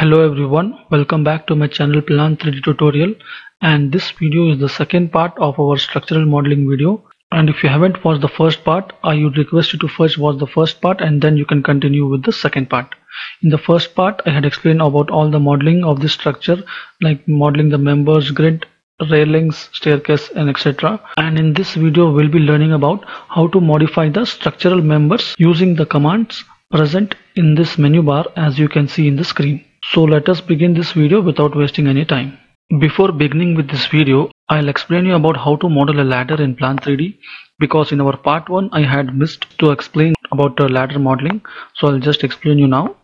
Hello everyone, welcome back to my channel Plant 3D tutorial and this video is the second part of our structural modeling video and if you haven't watched the first part I would request you to first watch the first part and then you can continue with the second part. In the first part I had explained about all the modeling of this structure like modeling the members, grid, railings, staircase and etc. And in this video we'll be learning about how to modify the structural members using the commands present in this menu bar as you can see in the screen. So let us begin this video without wasting any time. Before beginning with this video, I'll explain you about how to model a ladder in Plant 3D because in our part 1 I had missed to explain about the ladder modeling. So I'll just explain you now.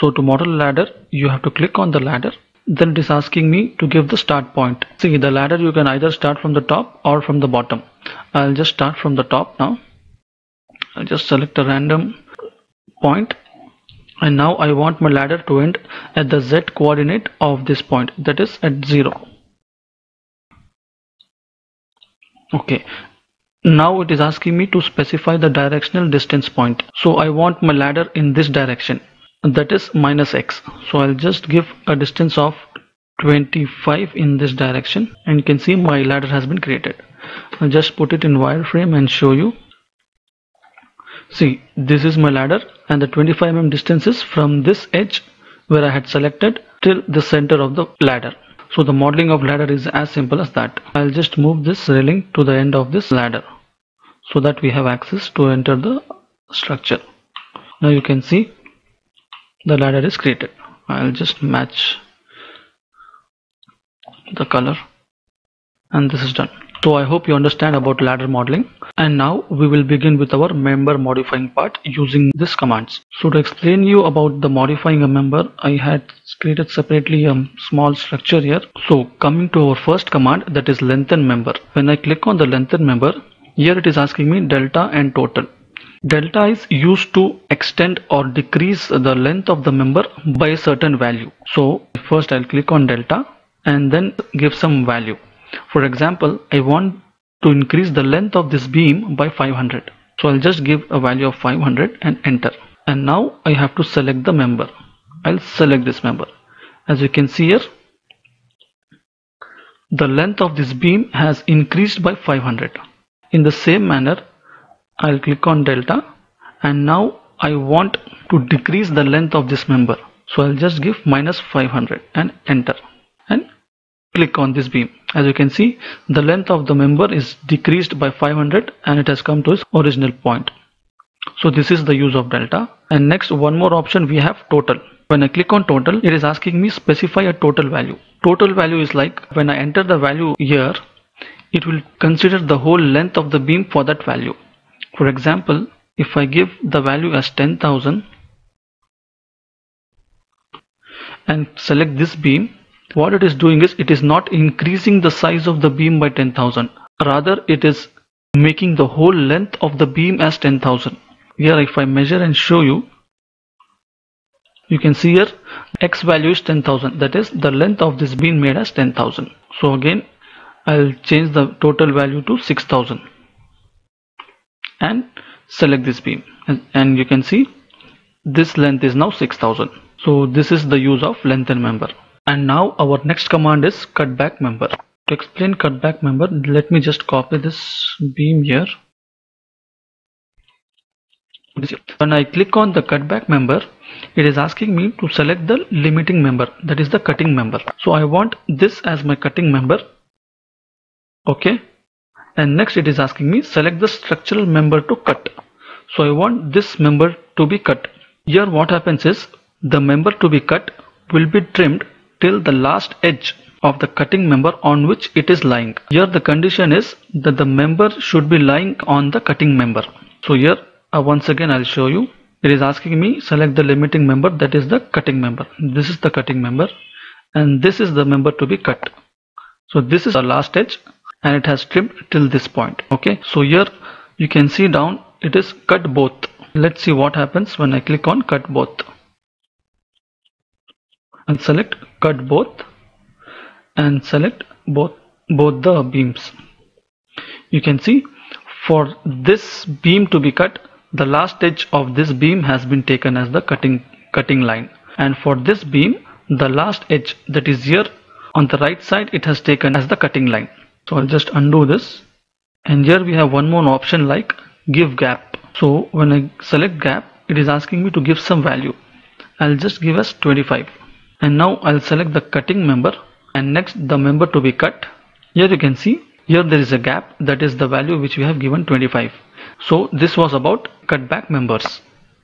So to model a ladder, you have to click on the ladder. Then it is asking me to give the start point. See the ladder you can either start from the top or from the bottom. I'll just start from the top now. I'll just select a random point and now I want my ladder to end at the z coordinate of this point that is at 0 okay. Now it is asking me to specify the directional distance point. So I want my ladder in this direction that is minus x. So I'll just give a distance of 25 in this direction and you can see my ladder has been created. I'll just put it in wireframe and show you. See, this is my ladder and the 25 mm distance is from this edge where I had selected till the center of the ladder. So the modeling of ladder is as simple as that. I'll just move this railing to the end of this ladder so that we have access to enter the structure. Now you can see the ladder is created. I'll just match the color and this is done. So I hope you understand about ladder modeling and now we will begin with our member modifying part using these commands. So to explain you about the modifying a member I had created separately a small structure here. So coming to our first command that is lengthen member. When I click on the lengthen member here it is asking me delta and total. Delta is used to extend or decrease the length of the member by a certain value. So first I'll click on delta and then give some value for example, I want to increase the length of this beam by 500. So I'll just give a value of 500 and enter. And now I have to select the member. I'll select this member. As you can see here, the length of this beam has increased by 500. In the same manner, I'll click on delta and now I want to decrease the length of this member. So I'll just give minus 500 and enter and click on this beam as you can see the length of the member is decreased by 500 and it has come to its original point. So this is the use of delta. And next one more option we have total. When I click on total it is asking me specify a total value. Total value is like when I enter the value here it will consider the whole length of the beam for that value. For example if I give the value as 10,000 and select this beam what it is doing is it is not increasing the size of the beam by 10,000 rather it is making the whole length of the beam as 10,000 here if I measure and show you you can see here x value is 10,000 that is the length of this beam made as 10,000 so again I'll change the total value to 6,000 and select this beam. And, and you can see this length is now 6,000 so this is the use of lengthen member and now our next command is cutback member. To explain cutback member let me just copy this beam here. When I click on the cutback member it is asking me to select the limiting member that is the cutting member. So I want this as my cutting member. Okay. And next it is asking me select the structural member to cut. So I want this member to be cut. Here what happens is the member to be cut will be trimmed till the last edge of the cutting member on which it is lying. Here the condition is that the member should be lying on the cutting member. So here uh, once again I'll show you. It is asking me select the limiting member that is the cutting member. This is the cutting member and this is the member to be cut. So this is the last edge and it has trimmed till this point. Okay. So here you can see down it is cut both. Let's see what happens when I click on cut both and select cut both and select both both the beams. You can see for this beam to be cut the last edge of this beam has been taken as the cutting cutting line. And for this beam the last edge that is here on the right side it has taken as the cutting line. So I'll just undo this. And here we have one more option like give gap. So when I select gap it is asking me to give some value. I'll just give us 25 and now I'll select the cutting member and next the member to be cut. Here you can see here there is a gap that is the value which we have given 25 so this was about cutback members.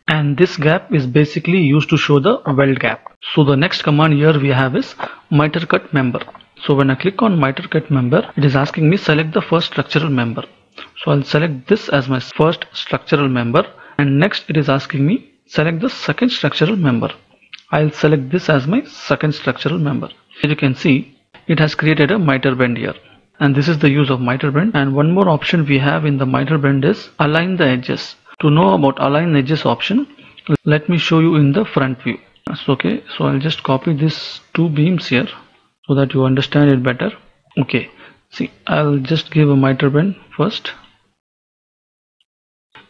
And this gap is basically used to show the weld gap. So the next command here we have is miter cut member. So when I click on miter cut member it is asking me select the first structural member. So I'll select this as my first structural member. And next it is asking me select the second structural member I'll select this as my second structural member. As you can see it has created a miter bend here. And this is the use of miter bend. And one more option we have in the miter bend is align the edges. To know about align edges option let me show you in the front view. Okay. So I'll just copy these two beams here so that you understand it better. Okay. See I'll just give a miter bend first.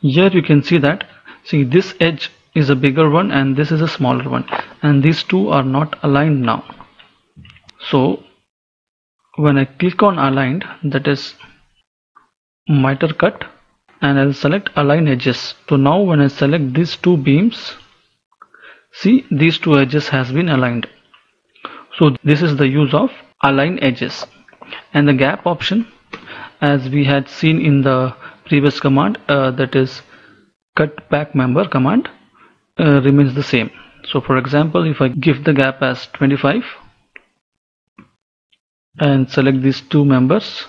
Here you can see that see this edge is a bigger one and this is a smaller one. And these two are not aligned now. So when I click on aligned that is miter cut and I'll select align edges. So now when I select these two beams see these two edges has been aligned. So this is the use of align edges. And the gap option as we had seen in the previous command uh, that is cut back member command uh, remains the same. So for example if I give the gap as 25 and select these two members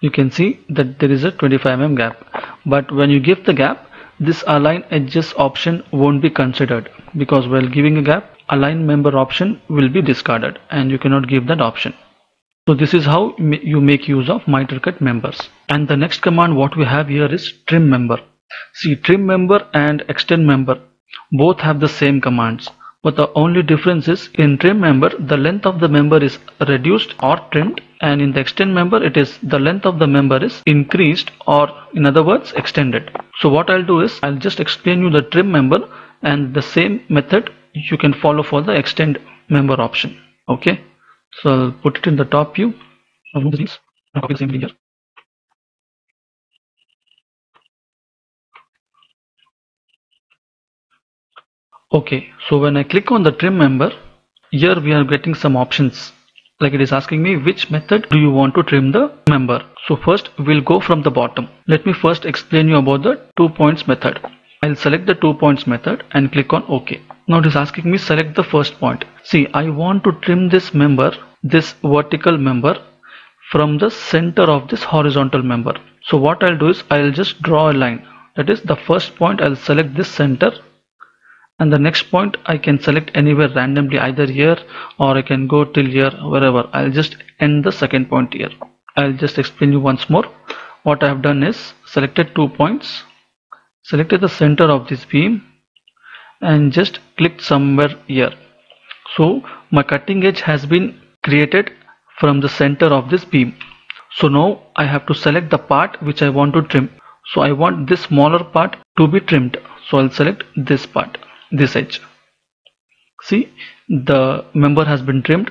you can see that there is a 25 mm gap. But when you give the gap this align edges option won't be considered because while giving a gap align member option will be discarded and you cannot give that option. So this is how you make use of miter cut members. And the next command what we have here is trim member see trim member and extend member both have the same commands. But the only difference is in trim member the length of the member is reduced or trimmed and in the extend member it is the length of the member is increased or in other words extended. So what I'll do is I'll just explain you the trim member and the same method you can follow for the extend member option. Okay? So I'll put it in the top view. Of these copy the same here okay so when I click on the trim member here we are getting some options. Like it is asking me which method do you want to trim the member. So first we'll go from the bottom. Let me first explain you about the two points method. I'll select the two points method and click on OK. Now it is asking me select the first point. See I want to trim this member this vertical member from the center of this horizontal member. So what I'll do is I'll just draw a line. That is the first point I'll select this center and the next point I can select anywhere randomly either here or I can go till here wherever. I'll just end the second point here. I'll just explain you once more. What I have done is selected two points selected the center of this beam and just clicked somewhere here. So my cutting edge has been created from the center of this beam. So now I have to select the part which I want to trim. So I want this smaller part to be trimmed. So I'll select this part this edge see the member has been trimmed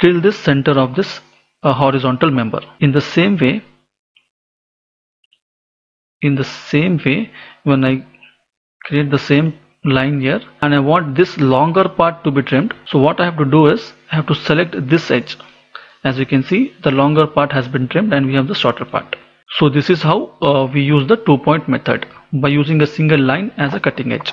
till this center of this uh, horizontal member. In the same way in the same way when I create the same line here and I want this longer part to be trimmed so what I have to do is I have to select this edge. As you can see the longer part has been trimmed and we have the shorter part. So this is how uh, we use the two point method by using a single line as a cutting edge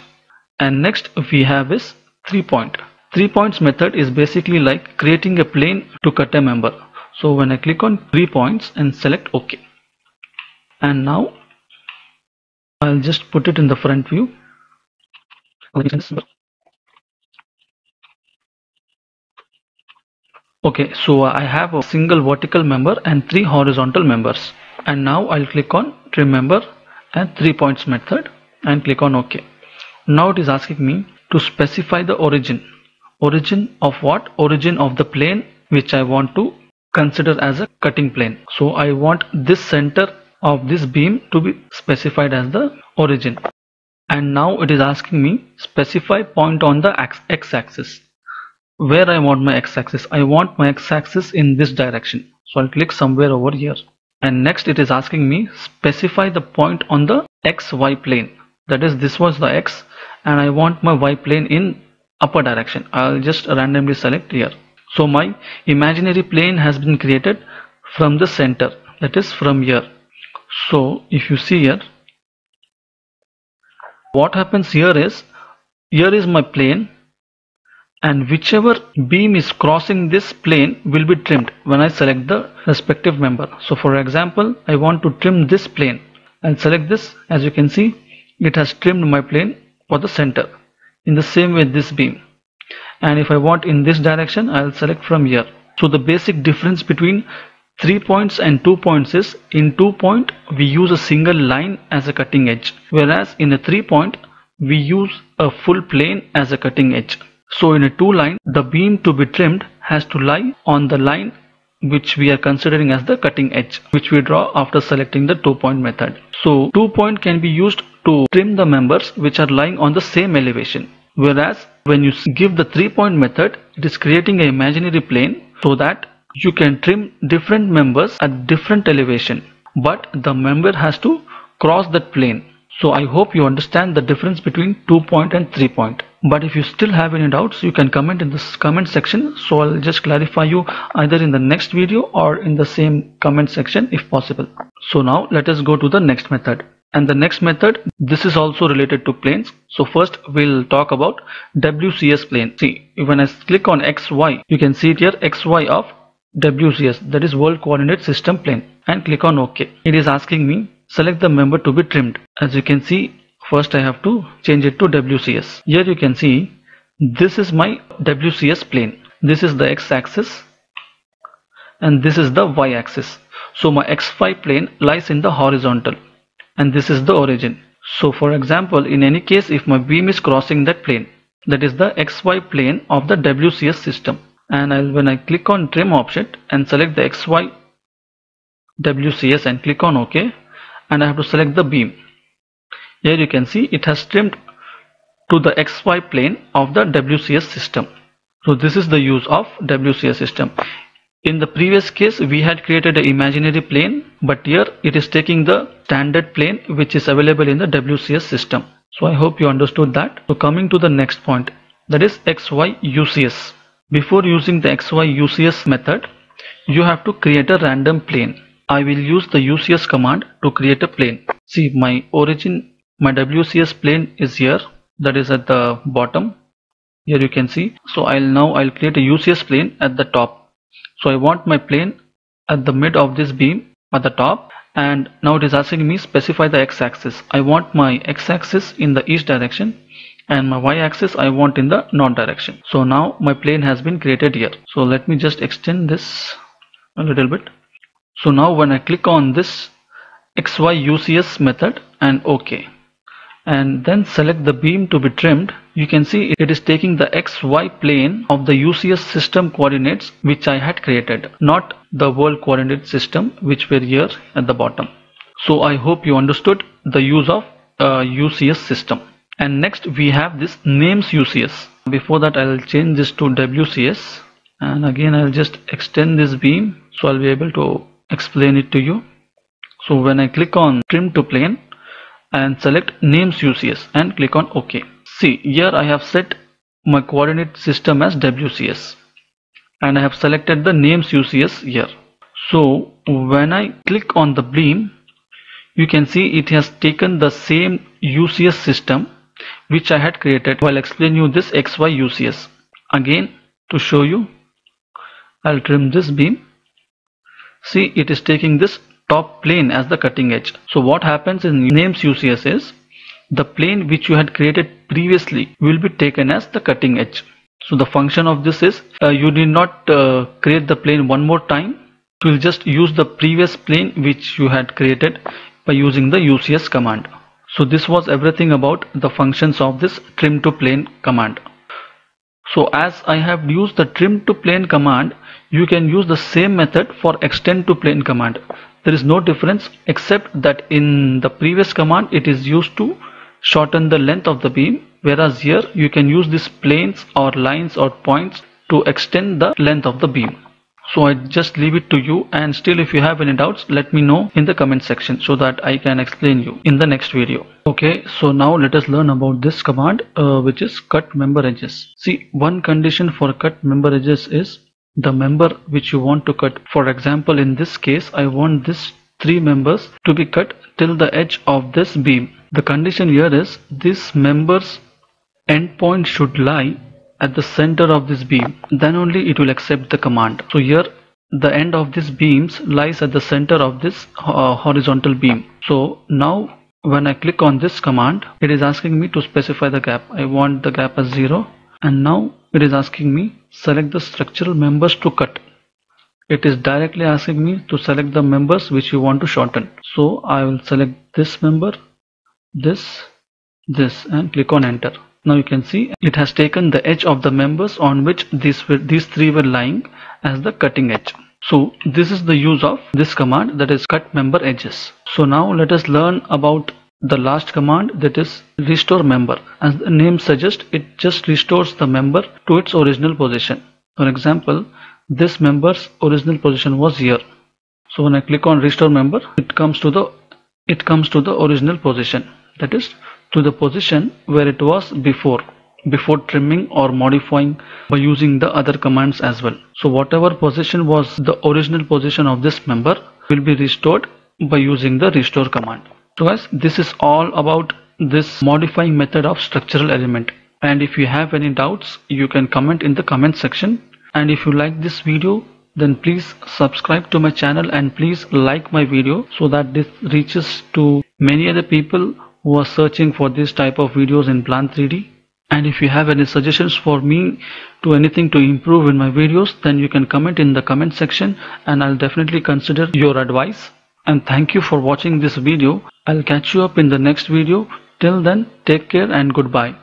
and next we have is three point. Three points method is basically like creating a plane to cut a member. So when I click on three points and select OK. And now I'll just put it in the front view. Okay so I have a single vertical member and three horizontal members. And now I'll click on trim member and three points method and click on OK now it is asking me to specify the origin origin of what origin of the plane which I want to consider as a cutting plane so I want this center of this beam to be specified as the origin and now it is asking me specify point on the x-axis where I want my x-axis. I want my x-axis in this direction. So I'll click somewhere over here. And next it is asking me specify the point on the xy plane. That is this was the x and I want my y plane in upper direction. I'll just randomly select here. So my imaginary plane has been created from the center that is from here. So if you see here what happens here is here is my plane and whichever beam is crossing this plane will be trimmed when I select the respective member. So for example, I want to trim this plane. I'll select this. As you can see, it has trimmed my plane for the center. In the same way this beam. And if I want in this direction, I'll select from here. So the basic difference between 3 points and 2 points is in 2 point we use a single line as a cutting edge whereas in a 3 point we use a full plane as a cutting edge. So in a two line, the beam to be trimmed has to lie on the line which we are considering as the cutting edge which we draw after selecting the two point method. So two point can be used to trim the members which are lying on the same elevation whereas when you give the three point method it is creating an imaginary plane so that you can trim different members at different elevation but the member has to cross that plane so I hope you understand the difference between 2 point and 3 point. But if you still have any doubts, you can comment in this comment section. So I'll just clarify you either in the next video or in the same comment section if possible. So now let us go to the next method. And the next method, this is also related to planes. So first we'll talk about WCS plane. See, when I click on XY, you can see it here XY of WCS that is World Coordinate System plane and click on OK. It is asking me select the member to be trimmed as you can see first I have to change it to WCS here you can see this is my WCS plane. This is the x-axis and this is the y-axis. So my xy plane lies in the horizontal and this is the origin. So for example in any case if my beam is crossing that plane that is the xy plane of the WCS system. And I'll, when I click on trim option and select the xy WCS and click on OK and I have to select the beam. Here you can see it has trimmed to the XY plane of the WCS system. So this is the use of WCS system. In the previous case we had created an imaginary plane but here it is taking the standard plane which is available in the WCS system. So I hope you understood that. So coming to the next point that is XY UCS. Before using the XY UCS method you have to create a random plane. I will use the UCS command to create a plane. See my origin, my WCS plane is here that is at the bottom. Here you can see. So I'll now I'll create a UCS plane at the top. So I want my plane at the mid of this beam at the top and now it is asking me specify the x-axis. I want my x-axis in the east direction and my y-axis I want in the north direction. So now my plane has been created here. So let me just extend this a little bit so now when I click on this XY UCS method and OK and then select the beam to be trimmed. You can see it is taking the XY plane of the UCS system coordinates which I had created not the world coordinate system which were here at the bottom. So I hope you understood the use of uh, UCS system. And next we have this names UCS before that I'll change this to WCS and again I'll just extend this beam so I'll be able to explain it to you. So when I click on trim to plane and select names UCS and click on OK. See here I have set my coordinate system as WCS and I have selected the names UCS here. So when I click on the beam you can see it has taken the same UCS system which I had created. While explaining you this XY UCS again to show you I'll trim this beam. See it is taking this top plane as the cutting edge. So what happens in names UCS is the plane which you had created previously will be taken as the cutting edge. So the function of this is uh, you did not uh, create the plane one more time. It will just use the previous plane which you had created by using the UCS command. So this was everything about the functions of this trim to plane command. So as I have used the trim to plane command you can use the same method for extend to plane command. There is no difference except that in the previous command it is used to shorten the length of the beam whereas here you can use these planes or lines or points to extend the length of the beam. So I just leave it to you and still if you have any doubts let me know in the comment section so that I can explain you in the next video. Okay so now let us learn about this command uh, which is cut member edges. See one condition for cut member edges is the member which you want to cut. For example in this case I want this three members to be cut till the edge of this beam. The condition here is this members endpoint should lie at the center of this beam. Then only it will accept the command. So here the end of this beams lies at the center of this uh, horizontal beam. So now when I click on this command it is asking me to specify the gap. I want the gap as 0 and now it is asking me select the structural members to cut it is directly asking me to select the members which you want to shorten so I will select this member this this and click on enter now you can see it has taken the edge of the members on which these, were, these three were lying as the cutting edge. So this is the use of this command that is cut member edges. So now let us learn about the last command that is restore member. As the name suggests it just restores the member to its original position. For example this member's original position was here. So when I click on restore member it comes to the it comes to the original position that is to the position where it was before before trimming or modifying by using the other commands as well. So whatever position was the original position of this member will be restored by using the restore command. So guys this is all about this modifying method of structural element and if you have any doubts you can comment in the comment section and if you like this video then please subscribe to my channel and please like my video so that this reaches to many other people who are searching for this type of videos in Plant 3D. And if you have any suggestions for me to anything to improve in my videos, then you can comment in the comment section and I'll definitely consider your advice. And thank you for watching this video. I'll catch you up in the next video. Till then, take care and goodbye.